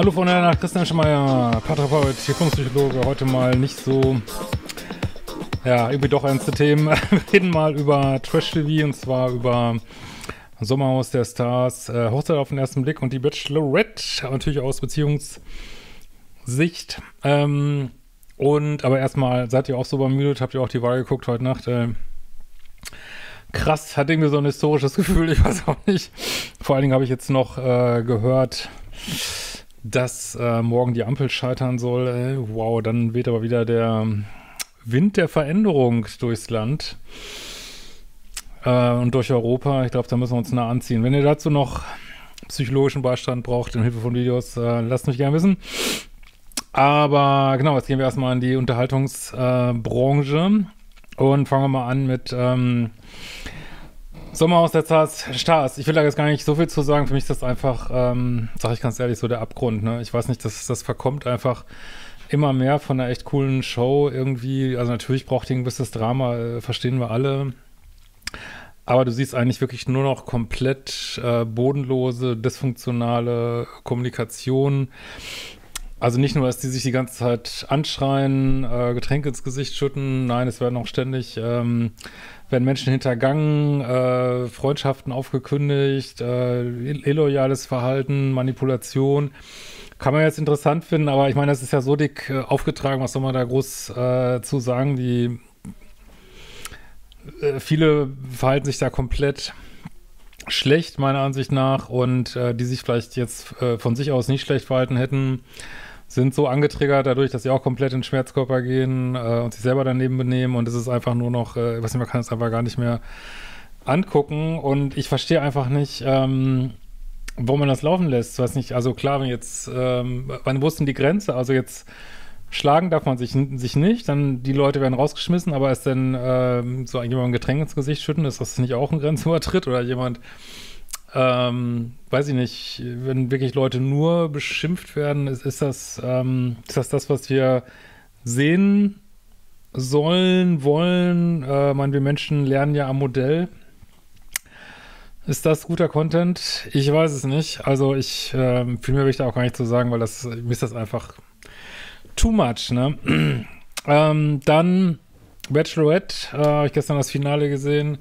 Hallo von der Nacht, Christian Schmeier, Paartherapeut, Diplom-Psychologe. Heute mal nicht so, ja, irgendwie doch ernste Themen. Wir reden mal über Trash-TV und zwar über Sommerhaus der Stars, äh, Hochzeit auf den ersten Blick und die Bachelorette, natürlich aus Beziehungssicht. Ähm, und, aber erstmal, seid ihr auch so übermüdet? Habt ihr auch die Wahl geguckt heute Nacht? Äh, krass, hat irgendwie so ein historisches Gefühl, ich weiß auch nicht. Vor allen Dingen habe ich jetzt noch äh, gehört, dass äh, morgen die Ampel scheitern soll. Äh, wow, dann weht aber wieder der Wind der Veränderung durchs Land äh, und durch Europa. Ich glaube, da müssen wir uns nah anziehen. Wenn ihr dazu noch psychologischen Beistand braucht, in Hilfe von Videos, äh, lasst mich gerne wissen. Aber genau, jetzt gehen wir erstmal in die Unterhaltungsbranche und fangen wir mal an mit ähm, Sommerhaus der Stars. Ich will da jetzt gar nicht so viel zu sagen. Für mich ist das einfach, ähm, sage ich ganz ehrlich, so der Abgrund. Ne? Ich weiß nicht, dass das verkommt einfach immer mehr von einer echt coolen Show irgendwie. Also natürlich braucht die ein gewisses Drama, äh, verstehen wir alle. Aber du siehst eigentlich wirklich nur noch komplett äh, bodenlose, dysfunktionale Kommunikation. Also nicht nur, dass die sich die ganze Zeit anschreien, äh, Getränke ins Gesicht schütten, nein, es werden auch ständig, ähm, werden Menschen hintergangen, äh, Freundschaften aufgekündigt, äh, illoyales Verhalten, Manipulation. Kann man jetzt interessant finden, aber ich meine, das ist ja so dick äh, aufgetragen, was soll man da groß äh, zu sagen? Die äh, viele verhalten sich da komplett schlecht, meiner Ansicht nach, und äh, die sich vielleicht jetzt von sich aus nicht schlecht verhalten hätten, sind so angetriggert dadurch, dass sie auch komplett in den Schmerzkörper gehen äh, und sich selber daneben benehmen und es ist einfach nur noch, äh, ich weiß nicht, man kann es einfach gar nicht mehr angucken und ich verstehe einfach nicht, ähm, wo man das laufen lässt. Weiß nicht, also klar, wenn jetzt, ähm, wann wussten die Grenze? Also jetzt schlagen darf man sich, sich nicht, dann die Leute werden rausgeschmissen, aber ist denn ähm, so jemand ein Getränk ins Gesicht schütten, ist das nicht auch ein Grenzübertritt oder jemand ähm, weiß ich nicht, wenn wirklich Leute nur beschimpft werden, ist, ist das, ähm, ist das das, was wir sehen sollen, wollen? Äh, man, wir Menschen lernen ja am Modell. Ist das guter Content? Ich weiß es nicht. Also ich, äh, viel mehr will ich da auch gar nicht zu sagen, weil das, mir ist das einfach too much, ne? ähm, dann Bachelorette, äh, habe ich gestern das Finale gesehen.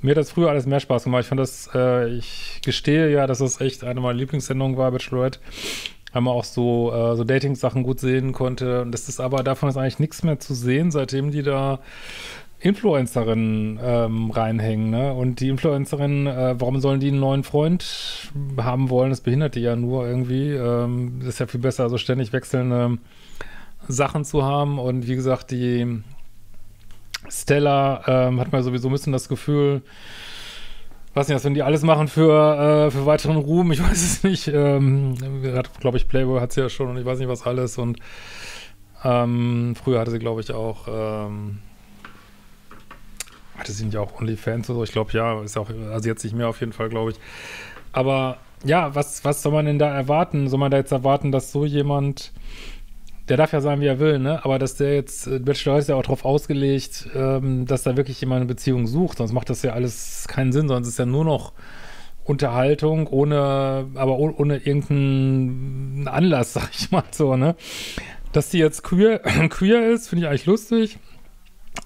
Mir hat das früher alles mehr Spaß gemacht. Ich fand das, äh, ich gestehe ja, dass das echt eine meiner Lieblingssendungen war, Bachelorette. Weil man auch so, äh, so Dating-Sachen gut sehen konnte. Und das ist aber, davon ist eigentlich nichts mehr zu sehen, seitdem die da Influencerinnen ähm, reinhängen, ne? Und die Influencerinnen, äh, warum sollen die einen neuen Freund haben wollen? Das behindert die ja nur irgendwie. Ähm, ist ja viel besser, so ständig wechselnde Sachen zu haben. Und wie gesagt, die Stella ähm, hat man sowieso ein bisschen das Gefühl, weiß nicht, dass wenn die alles machen für, äh, für weiteren Ruhm, ich weiß es nicht. Ähm, glaube ich, Playboy hat sie ja schon und ich weiß nicht, was alles. Und ähm, früher hatte sie, glaube ich, auch, ähm, hatte sie nicht auch OnlyFans oder so? Ich glaube, ja, ist auch, also jetzt nicht mehr auf jeden Fall, glaube ich. Aber ja, was, was soll man denn da erwarten? Soll man da jetzt erwarten, dass so jemand der darf ja sagen, wie er will, ne? Aber dass der jetzt, äh, Bachelor ist ja auch darauf ausgelegt, ähm, dass da wirklich jemand eine Beziehung sucht, sonst macht das ja alles keinen Sinn, sonst ist ja nur noch Unterhaltung, ohne, aber ohne, ohne irgendeinen Anlass, sag ich mal so, ne? Dass die jetzt queer, queer ist, finde ich eigentlich lustig.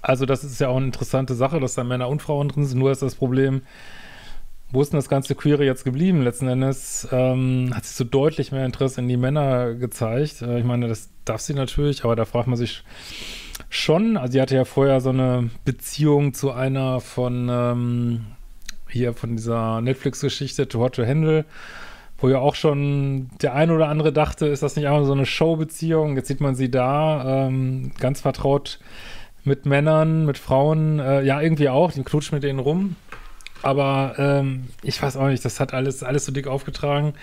Also, das ist ja auch eine interessante Sache, dass da Männer und Frauen drin sind, nur ist das Problem, wo ist denn das ganze Queere jetzt geblieben? Letzten Endes ähm, hat sich so deutlich mehr Interesse in die Männer gezeigt. Äh, ich meine, das darf sie natürlich, aber da fragt man sich schon. Also, sie hatte ja vorher so eine Beziehung zu einer von ähm, hier von dieser Netflix-Geschichte To Hot to Handle, wo ja auch schon der ein oder andere dachte, ist das nicht einfach so eine Show-Beziehung? Jetzt sieht man sie da ähm, ganz vertraut mit Männern, mit Frauen, äh, ja, irgendwie auch, die knutscht mit denen rum. Aber ähm, ich weiß auch nicht, das hat alles, alles so dick aufgetragen.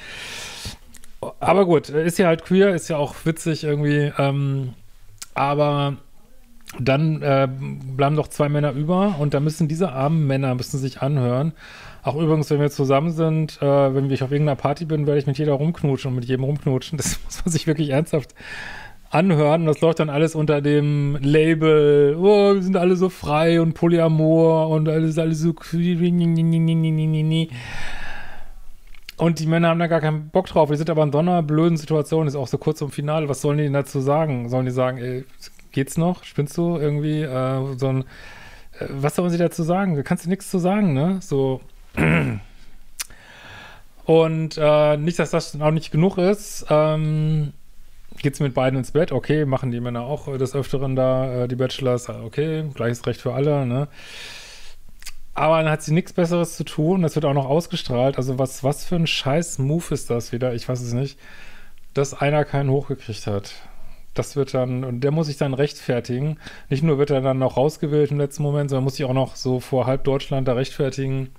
Aber gut, ist ja halt queer, ist ja auch witzig irgendwie. Ähm, aber dann äh, bleiben noch zwei Männer über und da müssen diese armen Männer müssen sich anhören. Auch übrigens, wenn wir zusammen sind, äh, wenn ich auf irgendeiner Party bin, werde ich mit jeder rumknutschen und mit jedem rumknutschen. Das muss man sich wirklich ernsthaft anhören. Das läuft dann alles unter dem Label, oh, wir sind alle so frei und Polyamor und alles, alles so. Und die Männer haben da gar keinen Bock drauf. Die sind aber in so einer blöden Situation, ist auch so kurz zum Finale. Was sollen die denn dazu sagen? Sollen die sagen, ey, geht's noch? Spinnst du irgendwie? Äh, so ein, äh, was sollen sie dazu sagen? Da kannst du nichts zu sagen, ne? So. Und äh, nicht, dass das auch nicht genug ist. Ähm, geht's mit beiden ins Bett? Okay, machen die Männer auch des Öfteren da, äh, die Bachelors. Okay, gleiches Recht für alle, ne? Aber dann hat sie nichts Besseres zu tun. Das wird auch noch ausgestrahlt. Also was, was für ein scheiß Move ist das wieder? Ich weiß es nicht. Dass einer keinen hochgekriegt hat. Das wird dann, und der muss sich dann rechtfertigen. Nicht nur wird er dann noch rausgewählt im letzten Moment, sondern muss sich auch noch so vor halb Deutschland da rechtfertigen,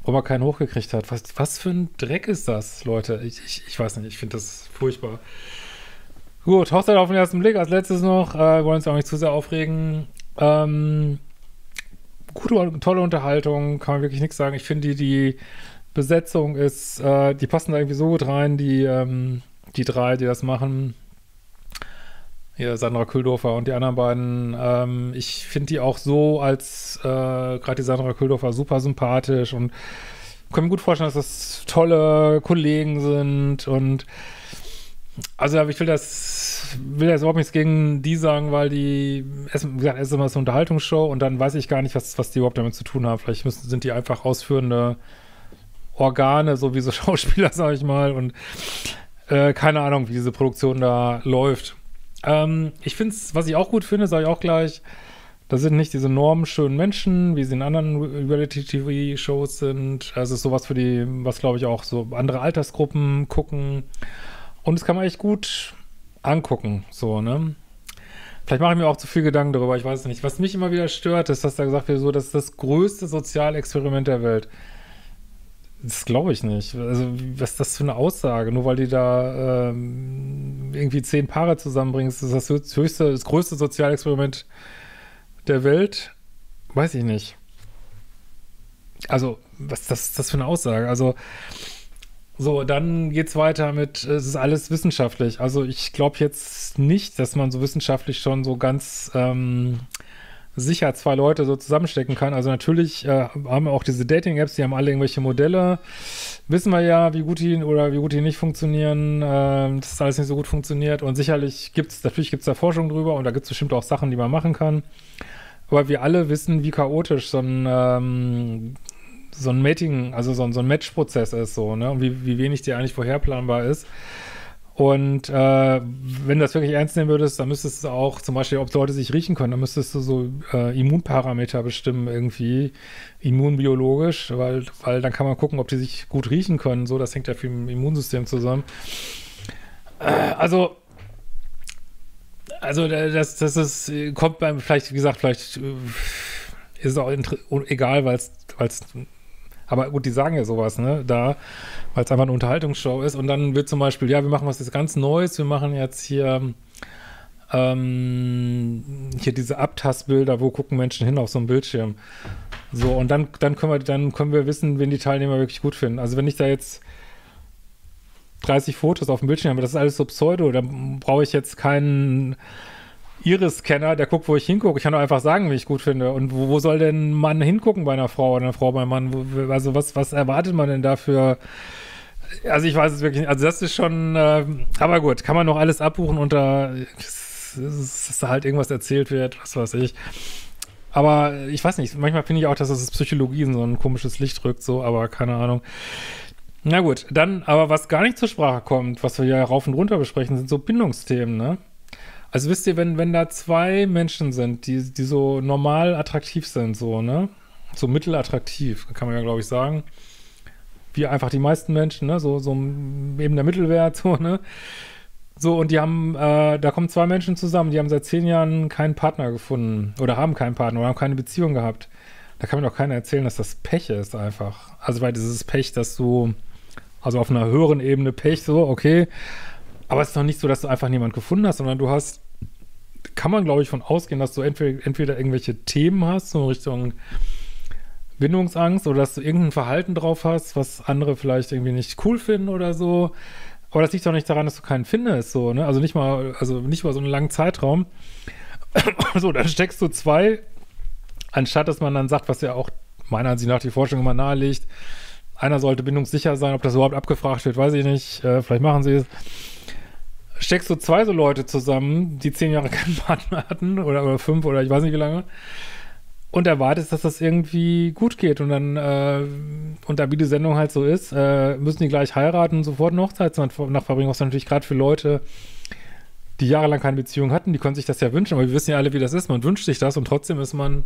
warum er keinen hochgekriegt hat. Was, was für ein Dreck ist das, Leute? Ich, ich, ich weiß nicht, ich finde das furchtbar. Gut, Hochzeit auf den ersten Blick. Als letztes noch, äh, wollen uns auch nicht zu sehr aufregen. Ähm, gute, tolle Unterhaltung, kann man wirklich nichts sagen. Ich finde, die, die Besetzung ist, äh, die passen da irgendwie so gut rein, die, ähm, die drei, die das machen. Hier, Sandra Kühldorfer und die anderen beiden. Ähm, ich finde die auch so als, äh, gerade die Sandra Kühldorfer, super sympathisch und kann mir gut vorstellen, dass das tolle Kollegen sind und also ich will das, will jetzt überhaupt nichts gegen die sagen, weil die, wie gesagt, erst immer so eine Unterhaltungsshow und dann weiß ich gar nicht, was, was die überhaupt damit zu tun haben. Vielleicht müssen, sind die einfach ausführende Organe, so wie so Schauspieler, sag ich mal, und äh, keine Ahnung, wie diese Produktion da läuft. Ähm, ich finde es, was ich auch gut finde, sage ich auch gleich, das sind nicht diese normschönen Menschen, wie sie in anderen Reality-TV-Shows sind. Also es ist sowas für die, was glaube ich auch so andere Altersgruppen gucken. Und das kann man echt gut angucken, so, ne? Vielleicht mache ich mir auch zu viel Gedanken darüber, ich weiß es nicht. Was mich immer wieder stört, ist, dass da gesagt wird, so, das ist das größte Sozialexperiment der Welt. Das glaube ich nicht. Also, was ist das für eine Aussage? Nur weil die da ähm, irgendwie zehn Paare zusammenbringst, ist das das höchste, das größte Sozialexperiment der Welt? Weiß ich nicht. Also, was ist das, das für eine Aussage? Also, so, dann geht's weiter mit, es ist alles wissenschaftlich. Also ich glaube jetzt nicht, dass man so wissenschaftlich schon so ganz ähm, sicher zwei Leute so zusammenstecken kann. Also natürlich äh, haben wir auch diese Dating-Apps, die haben alle irgendwelche Modelle. Wissen wir ja, wie gut die oder wie gut die nicht funktionieren, äh, dass das alles nicht so gut funktioniert. Und sicherlich gibt's, natürlich gibt's da Forschung drüber und da gibt's bestimmt auch Sachen, die man machen kann. Aber wir alle wissen, wie chaotisch so ein ähm, so ein Mating, also so, so ein Match-Prozess ist so, ne? Und wie, wie wenig der eigentlich vorherplanbar ist. Und äh, wenn du das wirklich ernst nehmen würdest, dann müsstest du auch zum Beispiel, ob Leute sich riechen können, dann müsstest du so äh, Immunparameter bestimmen irgendwie, immunbiologisch, weil, weil dann kann man gucken, ob die sich gut riechen können. So, das hängt ja viel mit dem Immunsystem zusammen. Äh, also, also das, das ist, kommt beim, vielleicht, wie gesagt, vielleicht äh, ist es auch egal, weil es aber gut, die sagen ja sowas, ne, da, weil es einfach eine Unterhaltungsshow ist. Und dann wird zum Beispiel, ja, wir machen was ganz Neues, wir machen jetzt hier, ähm, hier diese Abtastbilder, wo gucken Menschen hin auf so einem Bildschirm. So, und dann, dann können wir, dann können wir wissen, wen die Teilnehmer wirklich gut finden. Also wenn ich da jetzt 30 Fotos auf dem Bildschirm habe, das ist alles so Pseudo, dann brauche ich jetzt keinen Iris-Scanner, der guckt, wo ich hingucke. Ich kann doch einfach sagen, wie ich gut finde. Und wo, wo soll denn ein Mann hingucken bei einer Frau oder einer Frau beim Mann? Also was, was erwartet man denn dafür? Also ich weiß es wirklich nicht. Also das ist schon, äh, aber gut, kann man noch alles abbuchen unter, dass da halt irgendwas erzählt wird, was weiß ich. Aber ich weiß nicht, manchmal finde ich auch, dass das Psychologie in so ein komisches Licht rückt, so, aber keine Ahnung. Na gut, dann, aber was gar nicht zur Sprache kommt, was wir ja rauf und runter besprechen, sind so Bindungsthemen, ne? Also wisst ihr, wenn, wenn da zwei Menschen sind, die, die so normal attraktiv sind, so, ne? So mittelattraktiv, kann man ja, glaube ich, sagen. Wie einfach die meisten Menschen, ne? So, so eben der Mittelwert, so, ne? So, und die haben, äh, da kommen zwei Menschen zusammen, die haben seit zehn Jahren keinen Partner gefunden oder haben keinen Partner oder haben keine Beziehung gehabt. Da kann mir doch keiner erzählen, dass das Pech ist einfach. Also, weil dieses Pech, dass du, also auf einer höheren Ebene Pech, so, okay. Aber es ist doch nicht so, dass du einfach niemand gefunden hast, sondern du hast kann man, glaube ich, von ausgehen, dass du entweder, entweder irgendwelche Themen hast, so Richtung Bindungsangst, oder dass du irgendein Verhalten drauf hast, was andere vielleicht irgendwie nicht cool finden oder so. Aber das liegt doch nicht daran, dass du keinen findest, so, ne? Also nicht mal, also nicht mal so einen langen Zeitraum. so, dann steckst du zwei, anstatt dass man dann sagt, was ja auch meiner Ansicht nach die Forschung immer nahe liegt, einer sollte bindungssicher sein, ob das überhaupt abgefragt wird, weiß ich nicht. Äh, vielleicht machen sie es. Steckst du zwei so Leute zusammen, die zehn Jahre keinen Partner hatten oder, oder fünf oder ich weiß nicht wie lange und erwartest, dass das irgendwie gut geht. Und dann, äh, und da wie die Sendung halt so ist, äh, müssen die gleich heiraten und sofort eine Hochzeitsnacht verbringen, was natürlich gerade für Leute, die jahrelang keine Beziehung hatten, die können sich das ja wünschen, aber wir wissen ja alle, wie das ist. Man wünscht sich das und trotzdem ist man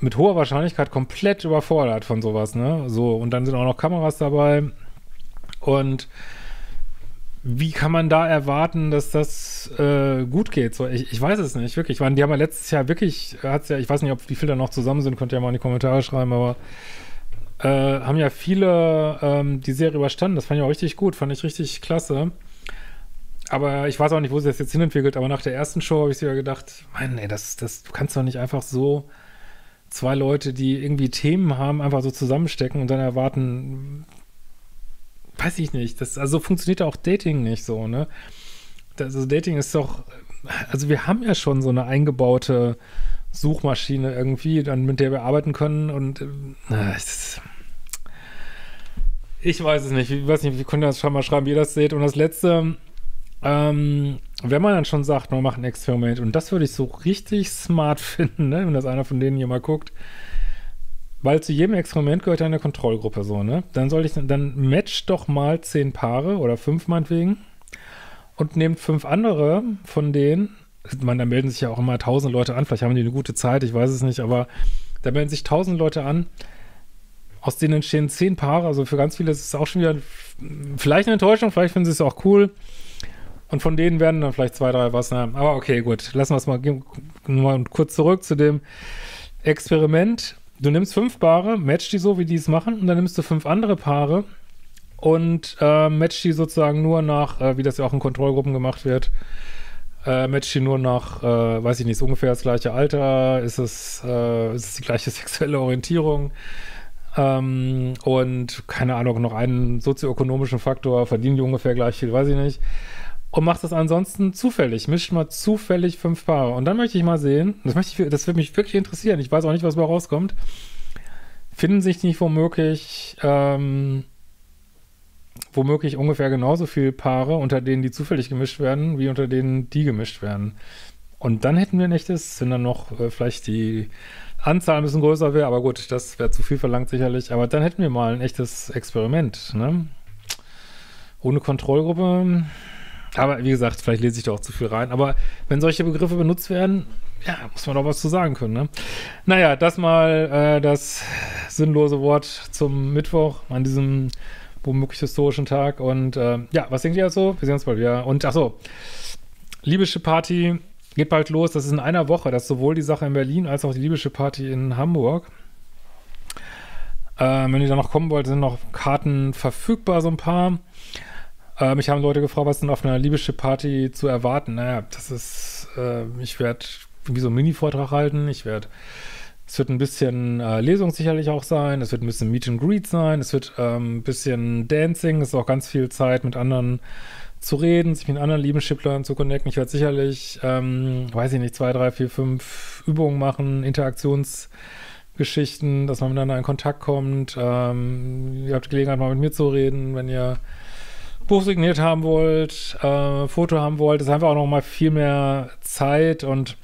mit hoher Wahrscheinlichkeit komplett überfordert von sowas, ne? So, und dann sind auch noch Kameras dabei und wie kann man da erwarten, dass das äh, gut geht? So, ich, ich weiß es nicht, wirklich. Ich meine, die haben ja letztes Jahr wirklich, hat's ja, ich weiß nicht, ob die Filter noch zusammen sind, könnt ihr ja mal in die Kommentare schreiben, aber äh, haben ja viele ähm, die Serie überstanden. Das fand ich auch richtig gut, fand ich richtig klasse. Aber ich weiß auch nicht, wo sie das jetzt hinentwickelt, aber nach der ersten Show habe ich mir gedacht, Mann, ey, das, das, du kannst doch nicht einfach so zwei Leute, die irgendwie Themen haben, einfach so zusammenstecken und dann erwarten, weiß ich nicht. Das, also funktioniert auch Dating nicht so, ne? Das, also Dating ist doch, also wir haben ja schon so eine eingebaute Suchmaschine irgendwie, dann mit der wir arbeiten können und äh, ist, ich weiß es nicht. Ich weiß nicht, wie könnt ihr das schon mal schreiben, wie ihr das seht. Und das letzte, ähm, wenn man dann schon sagt, man macht ein Experiment, und das würde ich so richtig smart finden, ne? wenn das einer von denen hier mal guckt, weil zu jedem Experiment gehört eine Kontrollgruppe so, ne? Dann soll ich, dann match doch mal zehn Paare oder fünf meinetwegen und nehmt fünf andere von denen. Man, da melden sich ja auch immer tausend Leute an, vielleicht haben die eine gute Zeit, ich weiß es nicht, aber da melden sich tausend Leute an, aus denen entstehen zehn Paare, also für ganz viele ist es auch schon wieder vielleicht eine Enttäuschung, vielleicht finden sie es auch cool. Und von denen werden dann vielleicht zwei, drei was. Na, aber okay, gut. Lassen wir es mal, mal kurz zurück zu dem Experiment du nimmst fünf Paare, match die so, wie die es machen, und dann nimmst du fünf andere Paare und äh, match die sozusagen nur nach, äh, wie das ja auch in Kontrollgruppen gemacht wird, äh, match die nur nach, äh, weiß ich nicht, ungefähr das gleiche Alter, ist es, äh, ist es die gleiche sexuelle Orientierung ähm, und keine Ahnung, noch einen sozioökonomischen Faktor, verdienen die ungefähr gleich viel, weiß ich nicht und macht das ansonsten zufällig. Mischt mal zufällig fünf Paare. Und dann möchte ich mal sehen, das, möchte ich, das würde mich wirklich interessieren. Ich weiß auch nicht, was da rauskommt. Finden sich nicht womöglich, ähm, womöglich ungefähr genauso viele Paare, unter denen die zufällig gemischt werden, wie unter denen die gemischt werden. Und dann hätten wir ein echtes, wenn dann noch äh, vielleicht die Anzahl ein bisschen größer wäre, aber gut, das wäre zu viel verlangt sicherlich. Aber dann hätten wir mal ein echtes Experiment, ne? Ohne Kontrollgruppe aber wie gesagt, vielleicht lese ich da auch zu viel rein. Aber wenn solche Begriffe benutzt werden, ja, muss man doch was zu sagen können, ne? Naja, das mal äh, das sinnlose Wort zum Mittwoch an diesem womöglich historischen Tag. Und äh, ja, was denkt ihr also? Wir sehen uns bald wieder. Und ach so, Libysche Party geht bald los. Das ist in einer Woche. Das ist sowohl die Sache in Berlin als auch die Libysche Party in Hamburg. Äh, wenn ihr da noch kommen wollt, sind noch Karten verfügbar, so ein paar. Äh, mich haben Leute gefragt, was denn auf einer libysche Party zu erwarten. Naja, das ist, äh, ich werde wie so einen Mini-Vortrag halten. Ich werde, es wird ein bisschen äh, Lesung sicherlich auch sein. Es wird ein bisschen Meet and Greet sein. Es wird ähm, ein bisschen Dancing. Es ist auch ganz viel Zeit mit anderen zu reden, sich mit anderen Liebenschiplern zu connecten. Ich werde sicherlich, ähm, weiß ich nicht, zwei, drei, vier, fünf Übungen machen, Interaktionsgeschichten, dass man miteinander in Kontakt kommt. Ähm, ihr habt die Gelegenheit, mal mit mir zu reden, wenn ihr Buch signiert haben wollt, äh, Foto haben wollt, ist einfach auch noch mal viel mehr Zeit und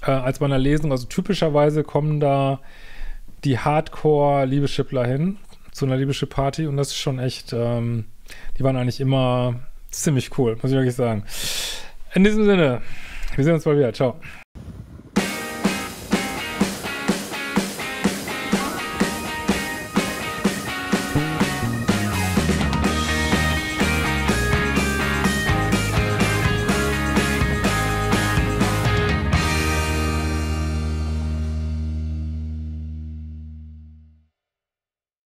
äh, als bei einer Lesung, also typischerweise kommen da die Hardcore-Liebeschippler hin zu einer Liebeschipp-Party und das ist schon echt, ähm, die waren eigentlich immer ziemlich cool, muss ich wirklich sagen. In diesem Sinne, wir sehen uns mal wieder. Ciao.